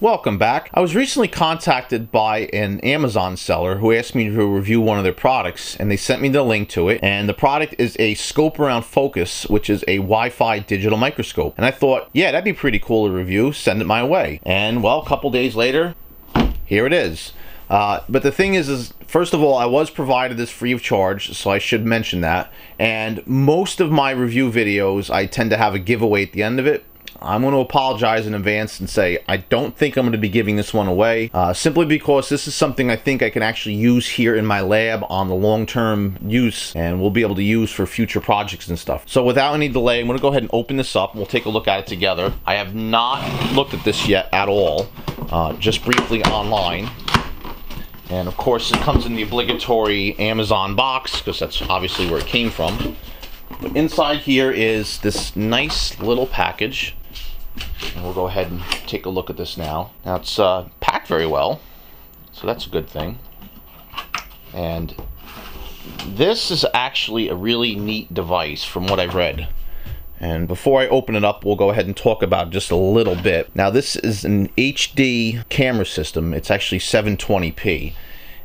Welcome back. I was recently contacted by an Amazon seller who asked me to review one of their products and they sent me the link to it and the product is a ScopeAround Focus which is a Wi-Fi digital microscope and I thought yeah that'd be pretty cool to review send it my way and well a couple days later here it is. Uh, but the thing is, is first of all, I was provided this free of charge, so I should mention that. And most of my review videos, I tend to have a giveaway at the end of it. I'm going to apologize in advance and say I don't think I'm going to be giving this one away uh, simply because this is something I think I can actually use here in my lab on the long-term use and we'll be able to use for future projects and stuff. So without any delay, I'm going to go ahead and open this up and we'll take a look at it together. I have not looked at this yet at all, uh, just briefly online. And of course, it comes in the obligatory Amazon box because that's obviously where it came from. But inside here is this nice little package and we'll go ahead and take a look at this now. Now it's uh, packed very well, so that's a good thing. And this is actually a really neat device from what I've read. And before I open it up, we'll go ahead and talk about just a little bit. Now this is an HD camera system. It's actually 720p.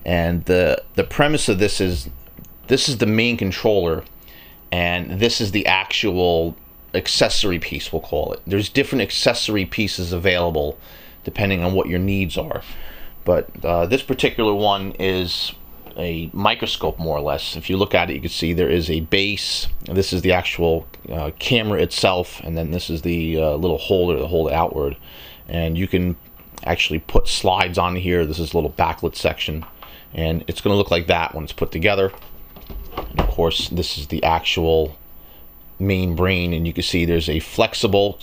And the, the premise of this is, this is the main controller and this is the actual accessory piece, we'll call it. There's different accessory pieces available depending on what your needs are. But uh, this particular one is a microscope more or less. If you look at it, you can see there is a base. This is the actual uh, camera itself, and then this is the uh, little holder to hold it outward. And you can actually put slides on here. This is a little backlit section, and it's going to look like that when it's put together. And of course, this is the actual main brain and you can see there's a flexible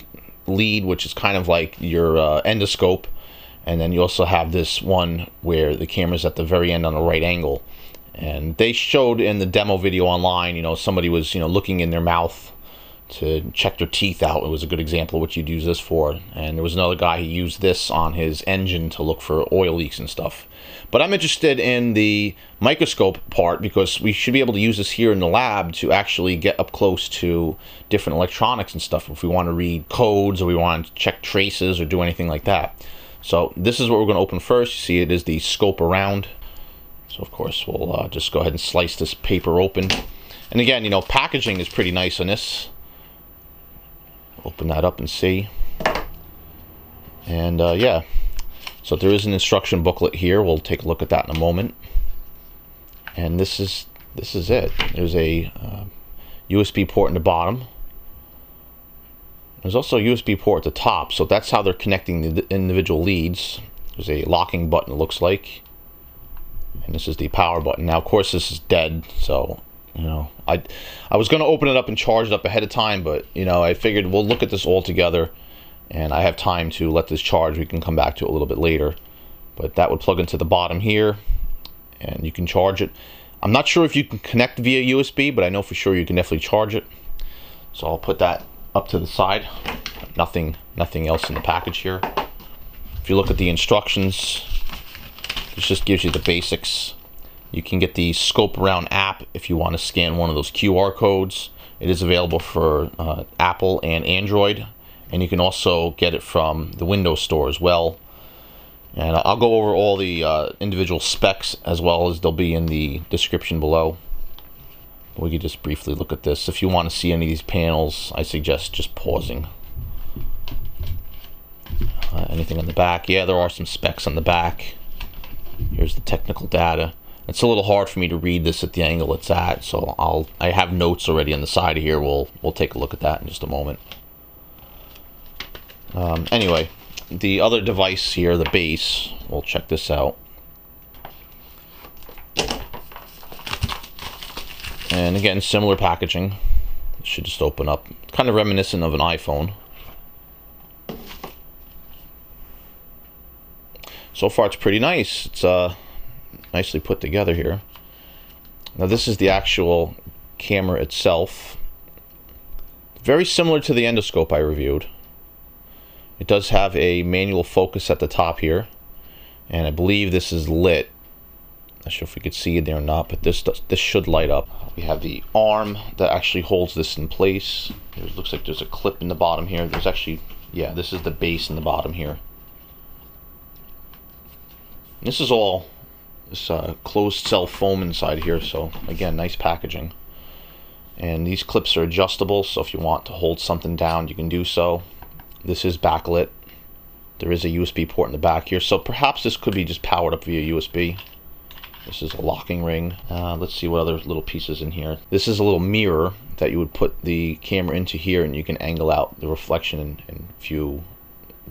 lead which is kind of like your uh, endoscope. And then you also have this one where the camera's at the very end on the right angle. And they showed in the demo video online you know somebody was you know looking in their mouth to check their teeth out it was a good example of what you'd use this for and there was another guy who used this on his engine to look for oil leaks and stuff but I'm interested in the microscope part because we should be able to use this here in the lab to actually get up close to different electronics and stuff if we want to read codes or we want to check traces or do anything like that. So this is what we're going to open first. You see it is the ScopeAround. So of course we'll uh, just go ahead and slice this paper open. And again, you know, packaging is pretty nice on this. Open that up and see. And uh, yeah, so there is an instruction booklet here. We'll take a look at that in a moment. And this is this is it. There's a uh, USB port in the bottom. There's also a USB port at the top, so that's how they're connecting the individual leads. There's a locking button, it looks like. And this is the power button. Now, of course, this is dead, so, you know, I, I was going to open it up and charge it up ahead of time, but, you know, I figured we'll look at this all together and I have time to let this charge. We can come back to it a little bit later. But that would plug into the bottom here and you can charge it. I'm not sure if you can connect via USB, but I know for sure you can definitely charge it. So I'll put that up to the side. Nothing, nothing else in the package here. If you look at the instructions, this just gives you the basics. You can get the ScopeAround app if you want to scan one of those QR codes. It is available for uh, Apple and Android and you can also get it from the Windows Store as well. And I'll go over all the uh, individual specs as well as they'll be in the description below. We can just briefly look at this. If you want to see any of these panels, I suggest just pausing. Uh, anything on the back? Yeah, there are some specs on the back. Here's the technical data. It's a little hard for me to read this at the angle it's at, so I'll I have notes already on the side here. We'll we'll take a look at that in just a moment. Um, anyway, the other device here, the base, we'll check this out. And again, similar packaging. It should just open up. Kind of reminiscent of an iPhone. So far, it's pretty nice. It's uh, nicely put together here. Now, this is the actual camera itself. Very similar to the endoscope I reviewed. It does have a manual focus at the top here. And I believe this is lit. Not sure if we could see it there or not, but this does, this should light up. We have the arm that actually holds this in place. It looks like there's a clip in the bottom here. There's actually, yeah, this is the base in the bottom here. This is all this uh, closed cell foam inside here. So again, nice packaging. And these clips are adjustable, so if you want to hold something down, you can do so. This is backlit. There is a USB port in the back here, so perhaps this could be just powered up via USB. This is a locking ring. Uh, let's see what other little pieces in here. This is a little mirror that you would put the camera into here and you can angle out the reflection in, in a few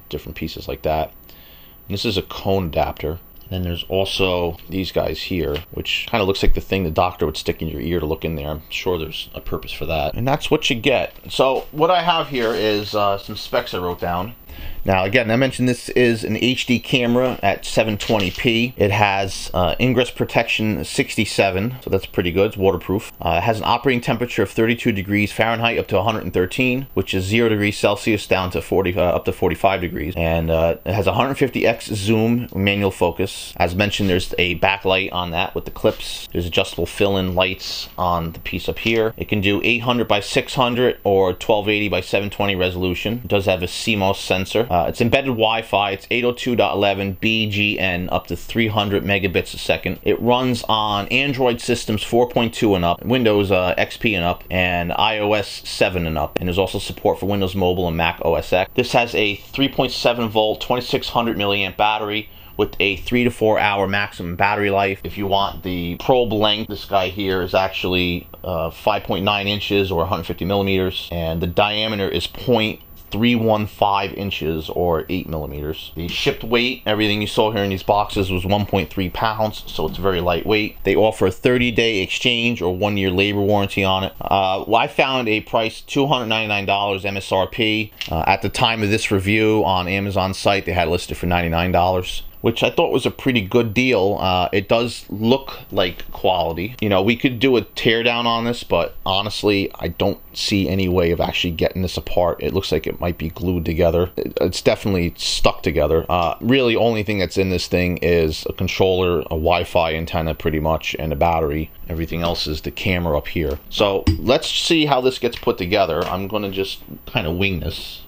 different pieces like that. And this is a cone adapter. Then there's also these guys here, which kind of looks like the thing the doctor would stick in your ear to look in there. I'm sure there's a purpose for that. And that's what you get. So what I have here is uh, some specs I wrote down. Now, again, I mentioned this is an HD camera at 720p. It has uh, ingress protection 67, so that's pretty good. It's waterproof. Uh, it has an operating temperature of 32 degrees Fahrenheit up to 113, which is 0 degrees Celsius down to 40 uh, up to 45 degrees. And uh, it has 150x zoom manual focus. As mentioned, there's a backlight on that with the clips. There's adjustable fill-in lights on the piece up here. It can do 800 by 600 or 1280 by 720 resolution. It does have a CMOS sensor. Uh, it's embedded Wi-Fi. It's 802.11 BGN up to 300 megabits a second. It runs on Android systems 4.2 and up, Windows uh, XP and up, and iOS 7 and up. And there's also support for Windows Mobile and Mac OS X. This has a 3.7 volt, 2600 milliamp battery with a three to four hour maximum battery life. If you want the probe length, this guy here is actually uh, 5.9 inches or 150 millimeters, and the diameter is 0. 315 inches or 8 millimeters. The shipped weight, everything you saw here in these boxes was 1.3 pounds, so it's very lightweight. They offer a 30 day exchange or one year labor warranty on it. Uh, well, I found a price $299 MSRP. Uh, at the time of this review on Amazon site, they had listed for $99 which I thought was a pretty good deal. Uh, it does look like quality. You know, we could do a teardown on this, but honestly, I don't see any way of actually getting this apart. It looks like it might be glued together. It's definitely stuck together. Uh, really, only thing that's in this thing is a controller, a Wi-Fi antenna pretty much, and a battery. Everything else is the camera up here. So let's see how this gets put together. I'm going to just kind of wing this.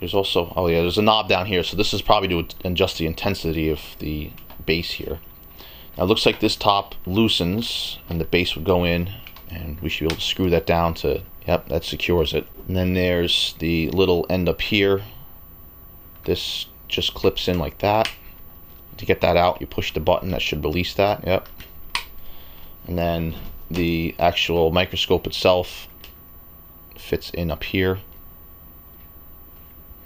There's also, oh yeah, there's a knob down here. So this is probably to adjust the intensity of the base here. Now it looks like this top loosens and the base would go in and we should be able to screw that down to, yep, that secures it. And then there's the little end up here. This just clips in like that. To get that out, you push the button that should release that, yep. And then the actual microscope itself fits in up here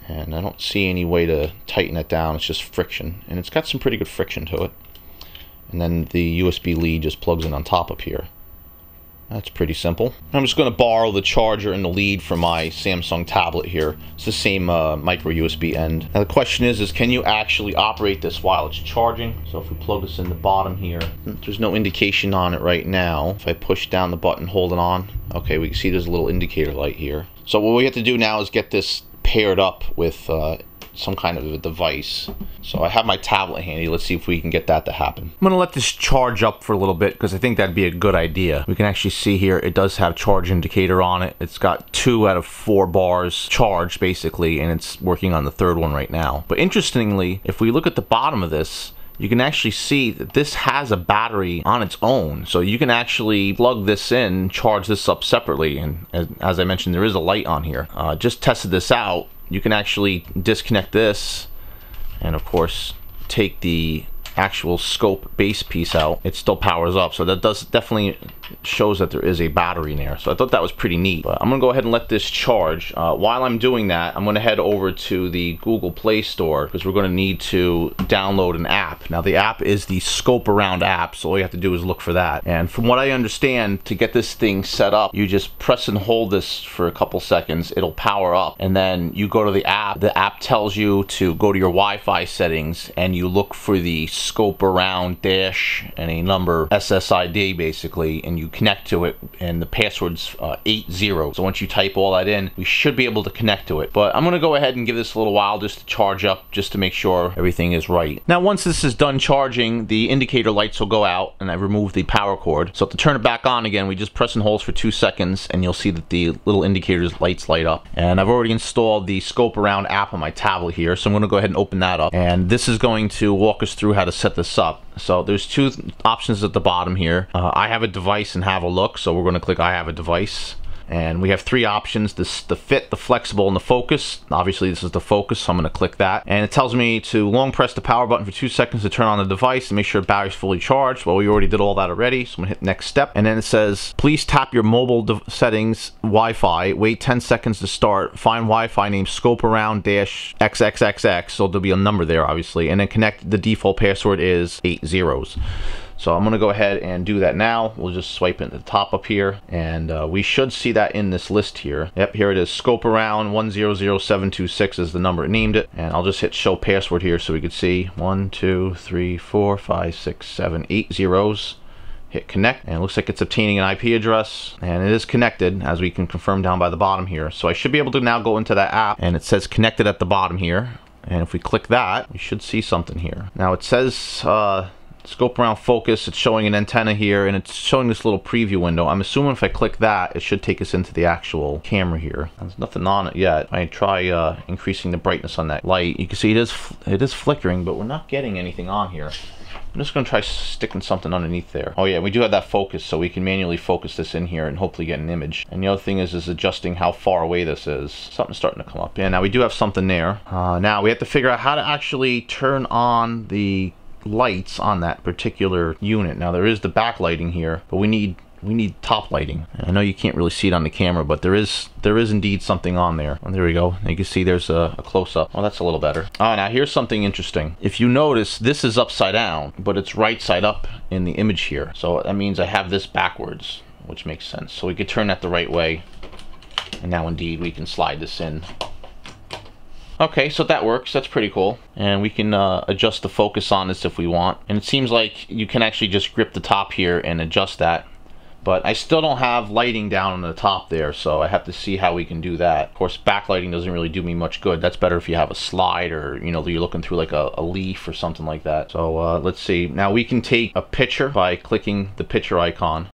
and I don't see any way to tighten it down it's just friction and it's got some pretty good friction to it and then the USB lead just plugs in on top up here that's pretty simple. I'm just going to borrow the charger and the lead from my Samsung tablet here. It's the same uh, micro USB end. Now the question is, is can you actually operate this while it's charging? So if we plug this in the bottom here, there's no indication on it right now. If I push down the button, hold it on, okay, we can see there's a little indicator light here. So what we have to do now is get this paired up with uh, some kind of a device. So I have my tablet handy. Let's see if we can get that to happen. I'm to let this charge up for a little bit because I think that'd be a good idea. We can actually see here it does have charge indicator on it. It's got two out of four bars charged basically and it's working on the third one right now. But interestingly, if we look at the bottom of this, you can actually see that this has a battery on its own. So you can actually plug this in, charge this up separately. And as, I mentioned, there is a light on here. Uh, just tested this out. You can actually disconnect this and of course take the actual scope base piece out, it still powers up. So that does definitely shows that there is a battery in there. So I thought that was pretty neat. But I'm gonna go ahead and let this charge. Uh, while I'm doing that, I'm gonna head over to the Google Play Store because we're gonna need to download an app. Now the app is the ScopeAround app, so all you have to do is look for that. And from what I understand, to get this thing set up, you just press and hold this for a couple seconds, it'll power up. And then you go to the app, the app tells you to go to your Wi-Fi settings and you look for the ScopeAround dash and a number SSID basically, and you connect to it and the password's uh, 80. So once you type all that in, we should be able to connect to it. But I'm gonna go ahead and give this a little while just to charge up, just to make sure everything is right. Now once this is done charging, the indicator lights will go out and I remove the power cord. So to turn it back on again, we just press and hold for two seconds and you'll see that the little indicators lights light up. And I've already installed the ScopeAround app on my tablet here, so I'm gonna go ahead and open that up. And this is going to walk us through how to set this up. So there's two options at the bottom here. Uh, I have a device and have a look, so we're gonna click I have a device and we have three options this the fit the flexible and the focus. Obviously this is the focus so I'm going to click that. And it tells me to long press the power button for two seconds to turn on the device and make sure the battery's fully charged. Well we already did all that already so I'm to hit next step. And then it says please tap your mobile settings Wi-Fi. Wait 10 seconds to start. Find Wi-Fi name ScopeAround dash XXXX so there'll be a number there obviously. And then connect the default password is eight zeros so I'm gonna go ahead and do that now. We'll just swipe into the top up here and uh, we should see that in this list here. Yep, here it is. ScopeAround 100726 is the number it named it. And I'll just hit show password here so we can see one, two, three, four, five, six, seven, eight zeros hit connect and it looks like it's obtaining an IP address and it is connected as we can confirm down by the bottom here so I should be able to now go into that app and it says connected at the bottom here and if we click that we should see something here now it says uh, ScopeAround Focus it's showing an antenna here and it's showing this little preview window I'm assuming if I click that it should take us into the actual camera here there's nothing on it yet I try uh, increasing the brightness on that light you can see it is it is flickering but we're not getting anything on here I'm just going to try sticking something underneath there. Oh yeah, we do have that focus, so we can manually focus this in here and hopefully get an image. And the other thing is, is adjusting how far away this is. Something's starting to come up. Yeah, now we do have something there. Uh, now we have to figure out how to actually turn on the lights on that particular unit. Now there is the backlighting here, but we need we need top lighting. I know you can't really see it on the camera, but there is there is indeed something on there. Oh, there we go. You can see there's a, a close-up. Oh, that's a little better. Oh, now here's something interesting. If you notice, this is upside down, but it's right side up in the image here. So that means I have this backwards, which makes sense. So we could turn that the right way. And now indeed we can slide this in Okay, so that works. That's pretty cool. And we can uh, adjust the focus on this if we want. And it seems like you can actually just grip the top here and adjust that. But I still don't have lighting down on the top there, so I have to see how we can do that. Of course, backlighting doesn't really do me much good. That's better if you have a slide or, you know, you're looking through like a, a leaf or something like that. So uh, let's see. Now we can take a picture by clicking the picture icon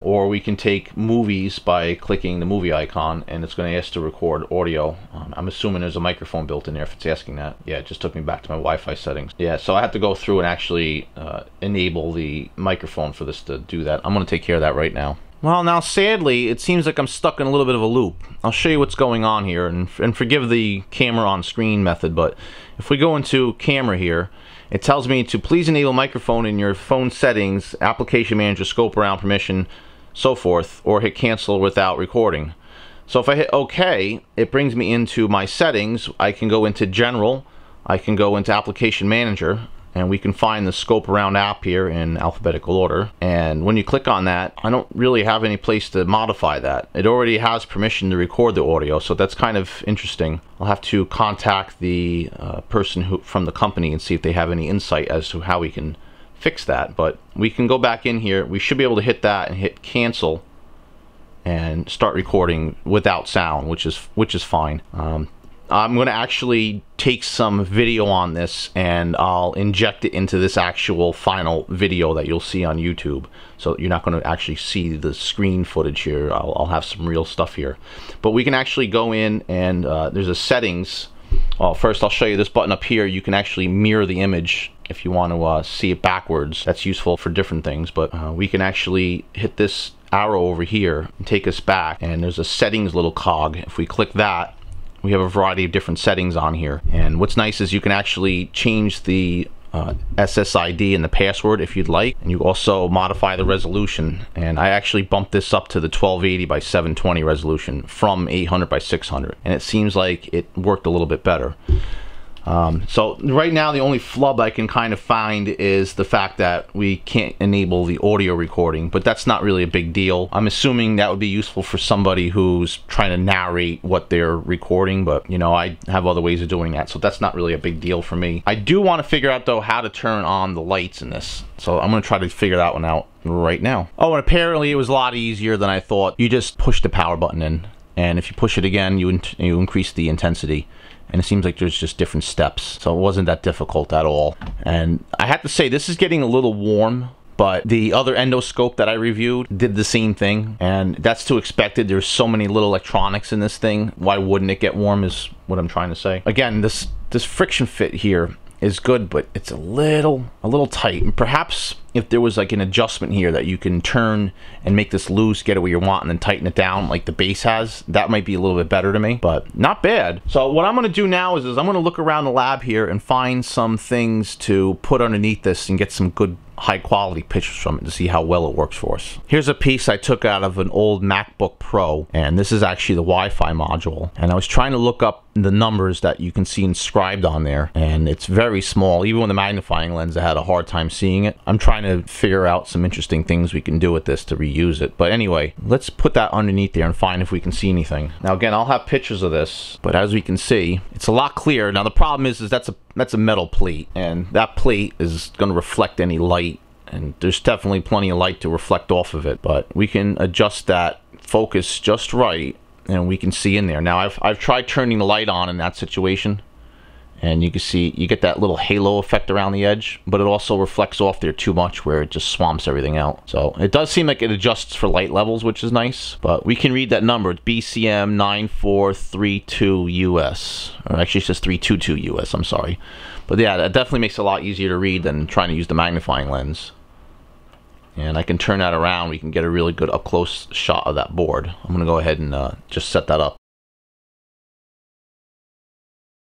or we can take movies by clicking the movie icon and it's going to ask to record audio. Um, I'm assuming there's a microphone built in there if it's asking that. Yeah it just took me back to my Wi-Fi settings. Yeah so I have to go through and actually uh, enable the microphone for this to do that. I'm going to take care of that right now. Well now sadly it seems like I'm stuck in a little bit of a loop. I'll show you what's going on here and, and forgive the camera on screen method but if we go into camera here it tells me to please enable microphone in your phone settings application manager ScopeAround permission so forth, or hit cancel without recording. So if I hit OK, it brings me into my settings. I can go into General, I can go into Application Manager, and we can find the ScopeAround app here in alphabetical order. And when you click on that, I don't really have any place to modify that. It already has permission to record the audio, so that's kind of interesting. I'll have to contact the uh, person who from the company and see if they have any insight as to how we can fix that but we can go back in here we should be able to hit that and hit cancel and start recording without sound which is which is fine um, I'm going to actually take some video on this and I'll inject it into this actual final video that you'll see on YouTube. So you're not going to actually see the screen footage here. I'll, I'll, have some real stuff here. But we can actually go in and uh, there's a settings. Well, first I'll show you this button up here. You can actually mirror the image if you want to uh, see it backwards. That's useful for different things, but uh, we can actually hit this arrow over here and take us back and there's a settings little cog. If we click that, we have a variety of different settings on here. And what's nice is you can actually change the uh, SSID and the password if you'd like. And you also modify the resolution. And I actually bumped this up to the 1280 by 720 resolution from 800 by 600. And it seems like it worked a little bit better. Um, so right now the only flub I can kind of find is the fact that we can't enable the audio recording, but that's not really a big deal. I'm assuming that would be useful for somebody who's trying to narrate what they're recording, but you know, I have other ways of doing that, so that's not really a big deal for me. I do want to figure out though how to turn on the lights in this, so I'm going to try to figure that one out right now. Oh, and apparently it was a lot easier than I thought. You just push the power button in, and if you push it again, you, you increase the intensity and it seems like there's just different steps. So it wasn't that difficult at all. And I have to say this is getting a little warm but the other endoscope that I reviewed did the same thing and that's to expected there's so many little electronics in this thing why wouldn't it get warm is what I'm trying to say again this this friction fit here is good, but it's a little a little tight. And perhaps if there was like an adjustment here that you can turn and make this loose, get it where you want, and then tighten it down like the base has, that might be a little bit better to me, but not bad. So what I'm gonna do now is, is I'm gonna look around the lab here and find some things to put underneath this and get some good high quality pictures from it to see how well it works for us. Here's a piece I took out of an old MacBook Pro, and this is actually the Wi-Fi module. And I was trying to look up the numbers that you can see inscribed on there, and it's very small. Even with the magnifying lens, I had a hard time seeing it. I'm trying to figure out some interesting things we can do with this to reuse it. But anyway, let's put that underneath there and find if we can see anything. Now again, I'll have pictures of this, but as we can see, it's a lot clearer. Now the problem is, is that's a that's a metal plate, and that plate is going to reflect any light and there's definitely plenty of light to reflect off of it but we can adjust that focus just right and we can see in there. Now I've, I've tried turning the light on in that situation and you can see you get that little halo effect around the edge but it also reflects off there too much where it just swamps everything out. So it does seem like it adjusts for light levels which is nice but we can read that number. It's BCM 9432 US or actually it says 322 US I'm sorry. But yeah that definitely makes it a lot easier to read than trying to use the magnifying lens and I can turn that around. We can get a really good up close shot of that board. I'm gonna go ahead and uh, just set that up.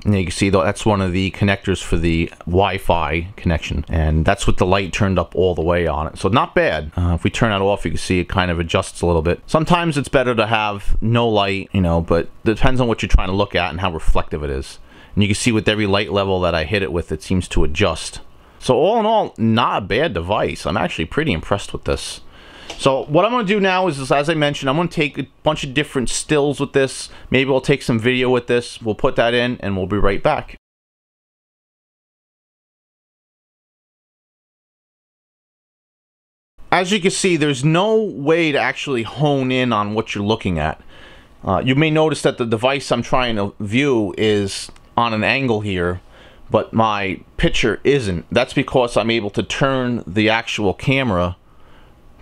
And you can see that's one of the connectors for the Wi-Fi connection. And that's with the light turned up all the way on it. So not bad. Uh, if we turn that off you can see it kind of adjusts a little bit. Sometimes it's better to have no light you know but it depends on what you're trying to look at and how reflective it is. And you can see with every light level that I hit it with it seems to adjust so all in all, not a bad device. I'm actually pretty impressed with this. So what I'm going to do now is, as I mentioned, I'm going to take a bunch of different stills with this. Maybe we'll take some video with this. We'll put that in and we'll be right back. As you can see, there's no way to actually hone in on what you're looking at. Uh, you may notice that the device I'm trying to view is on an angle here but my picture isn't. That's because I'm able to turn the actual camera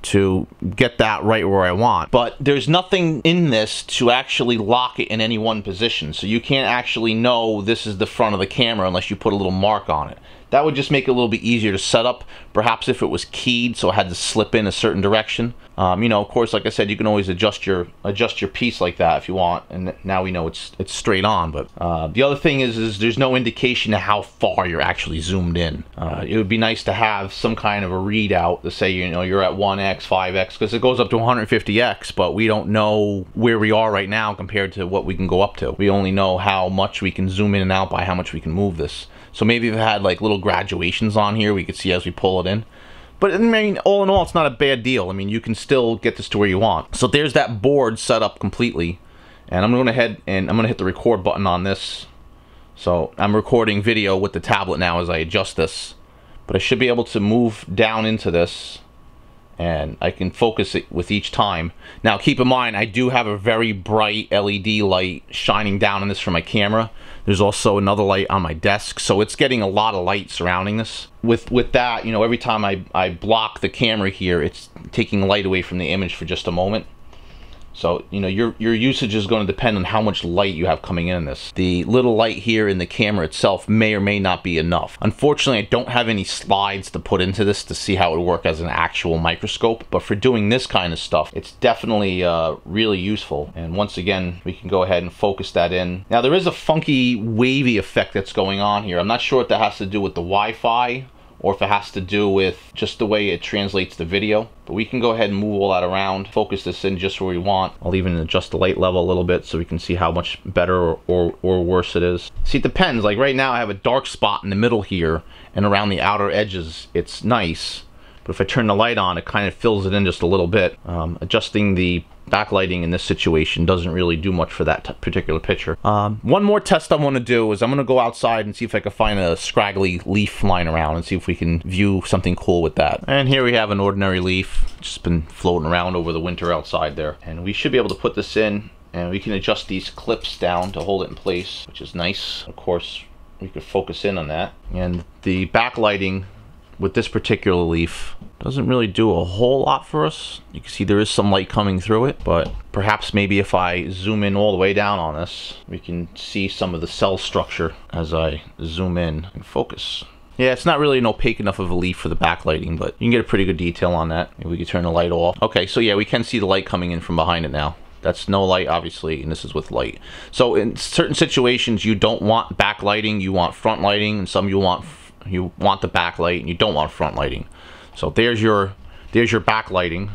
to get that right where I want. But there's nothing in this to actually lock it in any one position. So you can't actually know this is the front of the camera unless you put a little mark on it. That would just make it a little bit easier to set up. Perhaps if it was keyed, so it had to slip in a certain direction. Um, you know, of course, like I said, you can always adjust your adjust your piece like that if you want. And now we know it's it's straight on. But uh, the other thing is, is there's no indication of how far you're actually zoomed in. Uh, it would be nice to have some kind of a readout to say, you know, you're at 1x, 5x, because it goes up to 150x, but we don't know where we are right now compared to what we can go up to. We only know how much we can zoom in and out by how much we can move this. So maybe if it had like little graduations on here, we could see as we pull it in. But I mean, all in all, it's not a bad deal. I mean, you can still get this to where you want. So there's that board set up completely. And I'm going to head and I'm going to hit the record button on this. So I'm recording video with the tablet now as I adjust this. But I should be able to move down into this and I can focus it with each time. Now keep in mind I do have a very bright LED light shining down on this from my camera. There's also another light on my desk so it's getting a lot of light surrounding this. With with that you know every time I, I block the camera here it's taking light away from the image for just a moment. So, you know, your, your usage is going to depend on how much light you have coming in this. The little light here in the camera itself may or may not be enough. Unfortunately, I don't have any slides to put into this to see how it would work as an actual microscope, but for doing this kind of stuff, it's definitely uh, really useful. And once again, we can go ahead and focus that in. Now, there is a funky wavy effect that's going on here. I'm not sure what that has to do with the Wi-Fi or if it has to do with just the way it translates the video. But we can go ahead and move all that around, focus this in just where we want. I'll even adjust the light level a little bit so we can see how much better or, or, or worse it is. See, it depends. Like right now I have a dark spot in the middle here and around the outer edges, it's nice. But if I turn the light on, it kind of fills it in just a little bit. Um, adjusting the backlighting in this situation doesn't really do much for that particular picture. Um, one more test I want to do is I'm going to go outside and see if I can find a scraggly leaf flying around and see if we can view something cool with that. And here we have an ordinary leaf, just been floating around over the winter outside there. And we should be able to put this in and we can adjust these clips down to hold it in place, which is nice. Of course, we could focus in on that. And the backlighting with this particular leaf doesn't really do a whole lot for us. You can see there is some light coming through it, but perhaps maybe if I zoom in all the way down on this, we can see some of the cell structure as I zoom in and focus. Yeah, it's not really an opaque enough of a leaf for the backlighting, but you can get a pretty good detail on that. Maybe we can turn the light off. Okay, so yeah, we can see the light coming in from behind it now. That's no light, obviously, and this is with light. So in certain situations, you don't want backlighting, you want front lighting, and some you want you want the backlight and you don't want front lighting. So there's your there's your backlighting.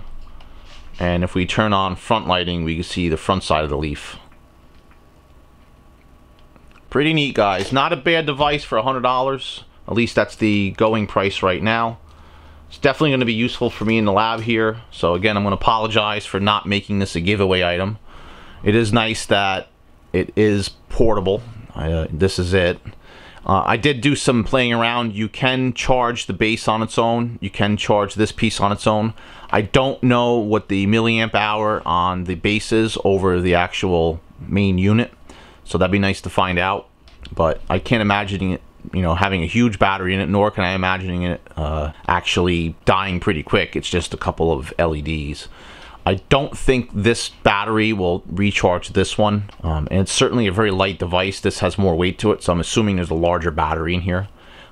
And if we turn on front lighting, we can see the front side of the leaf. Pretty neat, guys. Not a bad device for $100. At least that's the going price right now. It's definitely going to be useful for me in the lab here. So again, I'm going to apologize for not making this a giveaway item. It is nice that it is portable. Uh, this is it. Uh, I did do some playing around. You can charge the base on its own. You can charge this piece on its own. I don't know what the milliamp hour on the base is over the actual main unit. So that'd be nice to find out. But I can't imagine it, you know, having a huge battery in it, nor can I imagine it uh, actually dying pretty quick. It's just a couple of LEDs. I don't think this battery will recharge this one. Um, and it's certainly a very light device. This has more weight to it, so I'm assuming there's a larger battery in here.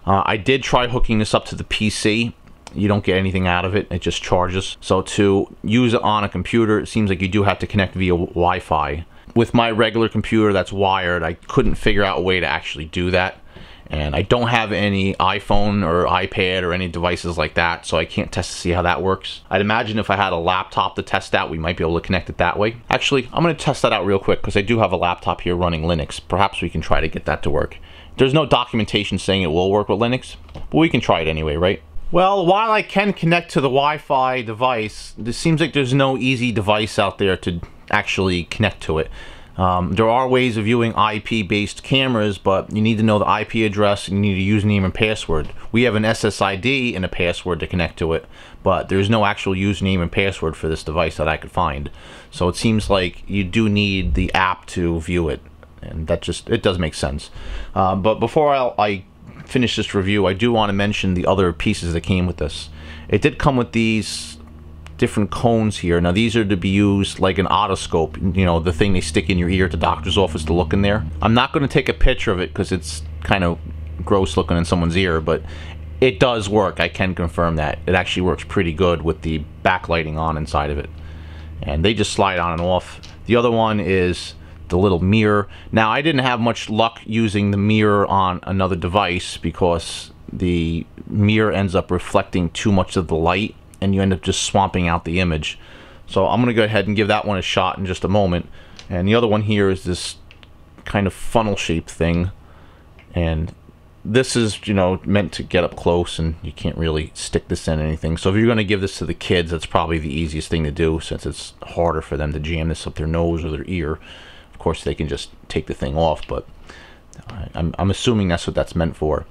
Uh, I did try hooking this up to the PC. You don't get anything out of it. It just charges. So to use it on a computer, it seems like you do have to connect via Wi-Fi. With my regular computer that's wired, I couldn't figure out a way to actually do that and I don't have any iPhone or iPad or any devices like that so I can't test to see how that works. I'd imagine if I had a laptop to test that we might be able to connect it that way. Actually I'm to test that out real quick because I do have a laptop here running Linux. Perhaps we can try to get that to work. There's no documentation saying it will work with Linux but we can try it anyway right? Well, while I can connect to the Wi-Fi device, it seems like there's no easy device out there to actually connect to it. Um, there are ways of viewing IP-based cameras, but you need to know the IP address and you need a username and password. We have an SSID and a password to connect to it, but there's no actual username and password for this device that I could find. So it seems like you do need the app to view it, and that just, it does make sense. Uh, but before I, I finish this review, I do want to mention the other pieces that came with this. It did come with these different cones here. Now these are to be used like an otoscope, you know, the thing they stick in your ear at the doctor's office to look in there. I'm not going to take a picture of it because it's kind of gross looking in someone's ear, but it does work. I can confirm that. It actually works pretty good with the backlighting on inside of it. And they just slide on and off. The other one is the little mirror. Now I didn't have much luck using the mirror on another device because the mirror ends up reflecting too much of the light and you end up just swamping out the image. So I'm going to go ahead and give that one a shot in just a moment. And the other one here is this kind of funnel shaped thing. And this is, you know, meant to get up close and you can't really stick this in anything. So if you're going to give this to the kids, that's probably the easiest thing to do since it's harder for them to jam this up their nose or their ear. Of course, they can just take the thing off, but I'm, I'm assuming that's what that's meant for.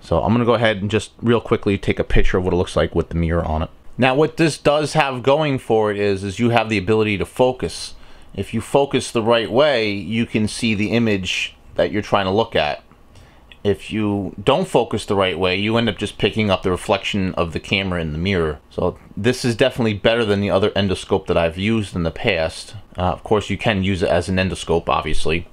So I'm going to go ahead and just real quickly take a picture of what it looks like with the mirror on it. Now what this does have going for it is, is you have the ability to focus. If you focus the right way, you can see the image that you're trying to look at. If you don't focus the right way, you end up just picking up the reflection of the camera in the mirror. So this is definitely better than the other endoscope that I've used in the past. Uh, of course, you can use it as an endoscope, obviously.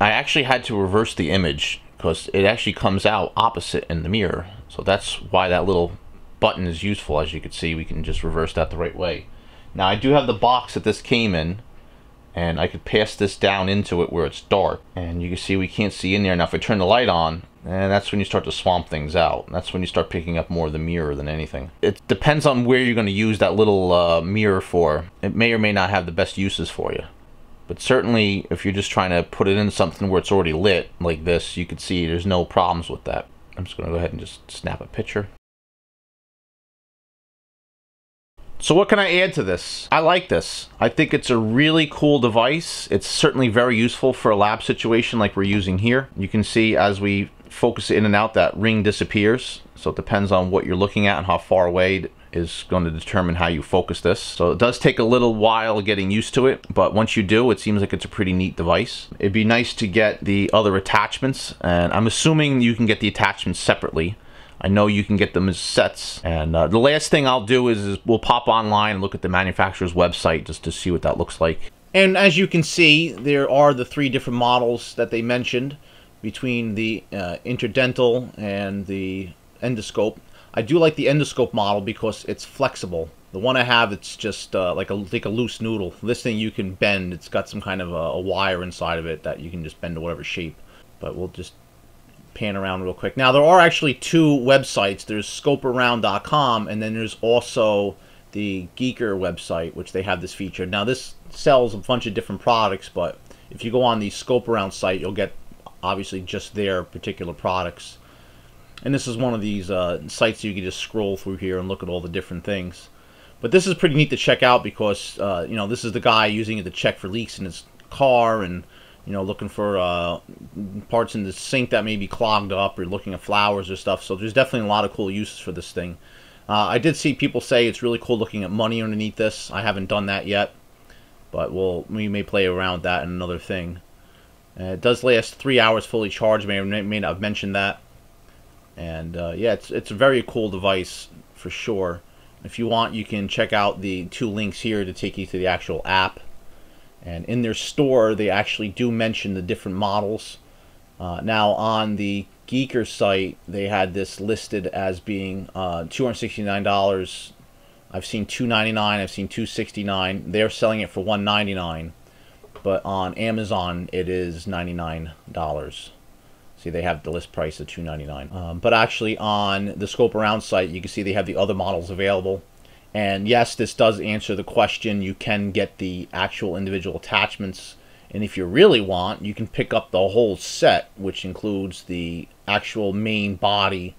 I actually had to reverse the image because it actually comes out opposite in the mirror. So that's why that little button is useful. As you can see, we can just reverse that the right way. Now I do have the box that this came in, and I could pass this down into it where it's dark. And you can see we can't see in there. Now if I turn the light on, and that's when you start to swamp things out. That's when you start picking up more of the mirror than anything. It depends on where you're going to use that little uh, mirror for. It may or may not have the best uses for you. But certainly, if you're just trying to put it in something where it's already lit, like this, you can see there's no problems with that. I'm just going to go ahead and just snap a picture. So what can I add to this? I like this. I think it's a really cool device. It's certainly very useful for a lab situation like we're using here. You can see as we focus in and out that ring disappears. So it depends on what you're looking at and how far away is going to determine how you focus this. So it does take a little while getting used to it, but once you do, it seems like it's a pretty neat device. It'd be nice to get the other attachments, and I'm assuming you can get the attachments separately. I know you can get them as sets. And uh, the last thing I'll do is, is we'll pop online and look at the manufacturer's website just to see what that looks like. And as you can see, there are the three different models that they mentioned between the uh, interdental and the endoscope. I do like the endoscope model because it's flexible. The one I have, it's just uh, like a like a loose noodle. This thing you can bend. It's got some kind of a, a wire inside of it that you can just bend to whatever shape. But we'll just pan around real quick. Now, there are actually two websites. There's scopearound.com, and then there's also the GEECR website, which they have this feature. Now, this sells a bunch of different products, but if you go on the ScopeAround site, you'll get obviously just their particular products. And this is one of these uh, sites you can just scroll through here and look at all the different things. But this is pretty neat to check out because, uh, you know, this is the guy using it to check for leaks in his car and you know, looking for uh, parts in the sink that may be clogged up or looking at flowers or stuff. So there's definitely a lot of cool uses for this thing. Uh, I did see people say it's really cool looking at money underneath this. I haven't done that yet, but we'll, we may play around that in another thing. Uh, it does last three hours fully charged. May or may not have mentioned that. And uh, yeah, it's, it's a very cool device for sure. If you want, you can check out the two links here to take you to the actual app. And in their store, they actually do mention the different models. Uh, now, on the GEECR site, they had this listed as being uh, $269. I've seen 299. I've seen 269. They're selling it for 199. But on Amazon, it is $99. See, they have the list price of 299. Um, but actually, on the ScopeAround site, you can see they have the other models available. And yes, this does answer the question. You can get the actual individual attachments. And if you really want, you can pick up the whole set, which includes the actual main body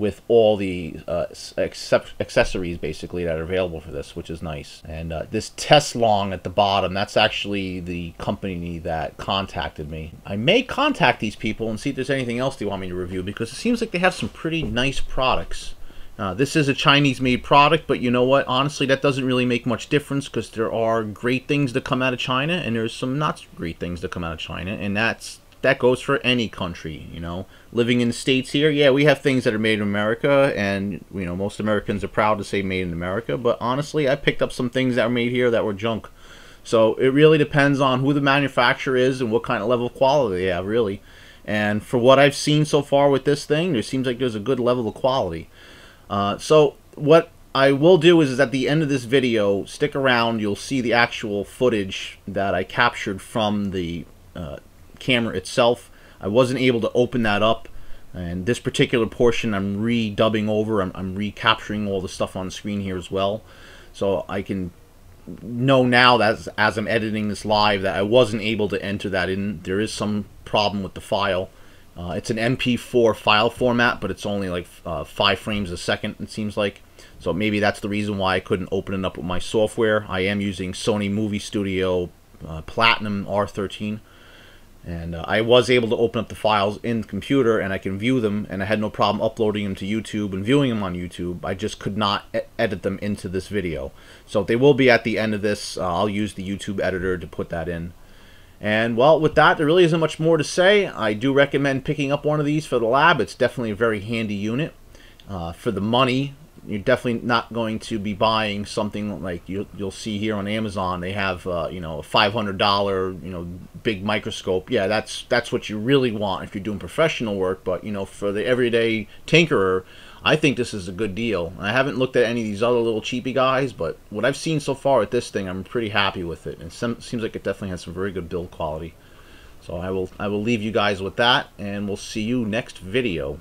with all the uh, accessories basically that are available for this, which is nice. And uh, this Teslong at the bottom, that's actually the company that contacted me. I may contact these people and see if there's anything else they want me to review because it seems like they have some pretty nice products. Uh, this is a Chinese-made product, but you know what? Honestly, that doesn't really make much difference because there are great things that come out of China, and there's some not great things that come out of China, and that's that goes for any country. You know, living in the states here, yeah, we have things that are made in America, and you know, most Americans are proud to say made in America. But honestly, I picked up some things that were made here that were junk. So it really depends on who the manufacturer is and what kind of level of quality they have, really. And for what I've seen so far with this thing, there seems like there's a good level of quality. Uh, so what I will do is, is at the end of this video, stick around, you'll see the actual footage that I captured from the uh, camera itself. I wasn't able to open that up, and this particular portion I'm redubbing over, I'm, I'm recapturing all the stuff on screen here as well. So I can know now that as, as I'm editing this live that I wasn't able to enter that in. There is some problem with the file. Uh, it's an MP4 file format, but it's only like uh, five frames a second, it seems like. So maybe that's the reason why I couldn't open it up with my software. I am using Sony Movie Studio uh, Platinum R13. And uh, I was able to open up the files in the computer and I can view them, and I had no problem uploading them to YouTube and viewing them on YouTube. I just could not e edit them into this video. So they will be at the end of this. Uh, I'll use the YouTube editor to put that in. And well, with that, there really isn't much more to say. I do recommend picking up one of these for the lab. It's definitely a very handy unit. Uh, for the money, you're definitely not going to be buying something like you, will see here on Amazon. They have, uh, you know, a $500, you know, big microscope. Yeah, that's that's what you really want if you're doing professional work. But you know, for the everyday tinkerer, I think this is a good deal. I haven't looked at any of these other little cheapy guys, but what I've seen so far with this thing, I'm pretty happy with it. And it seems like it definitely has some very good build quality. So I will I will leave you guys with that, and we'll see you next video.